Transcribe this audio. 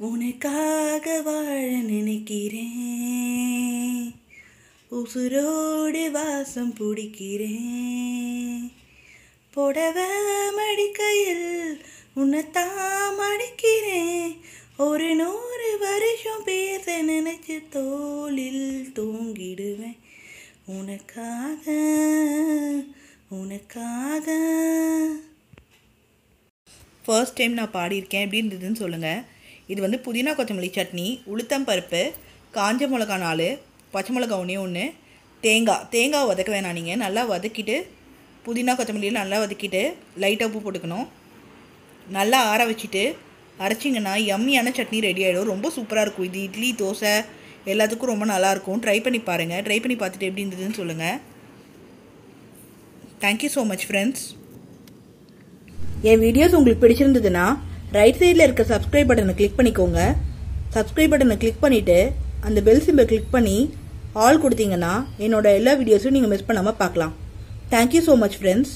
உனக்காக வாழ நினைக்கிறேன். உசுரோடு வாசம் பிடிக்கிறேன். புடவ மடிக்கையில் உன்னைத்தான் மடிக்கிறேன். ஒரு நூறு வருஷம் பேச நினைச்சு தோளில் தூங்கிடுவேன். உனக்காக உனக்காக. ஃபர்ஸ்ட் டைம் நான் பாடியிருக்கேன். எப்படி இருந்ததுன்னு சொல்லுங்கள் இது வந்து புதினா கொத்தமல்லி சட்னி உளுத்தம் பருப்பு காஞ்ச மிளகா நாலு பச்சை மிளகா ஒன்றே ஒன்று தேங்காய் தேங்காய் வதக்க வேணாம் நீங்கள் நல்லா வதக்கிட்டு புதினா கொத்தமல்லியில் நல்லா வதக்கிட்டு லைட்டாக உப்பு போட்டுக்கணும். நல்லா ஆற வச்சுட்டு அரைச்சிங்கன்னா யம்மியான சட்னி ரெடி ஆகிடும் ரொம்ப சூப்பராக இருக்கும். இது இட்லி தோசை எல்லாத்துக்கும் ரொம்ப நல்லாயிருக்கும் ட்ரை பண்ணி பாருங்கள் ட்ரை பண்ணி பார்த்துட்டு எப்படி இருந்ததுன்னு சொல்லுங்கள் thank you so much friends N videos உங்களுக்கு பிடிச்சிருந்ததுன்னா ரைட் சைடில் இருக்க சப்ஸ்கிரைப் பட்டனை கிளிக் பண்ணிக்கோங்க. சப்ஸ்கிரைப் பட்டனை கிளிக் பண்ணிவிட்டு அந்த பெல் சிம்பை கிளிக் பண்ணி ஆல் கொடுத்தீங்கன்னா என்னோட எல்லா வீடியோஸும் நீங்கள் மிஸ் பண்ணாமல் பார்க்கலாம். Thank you so much friends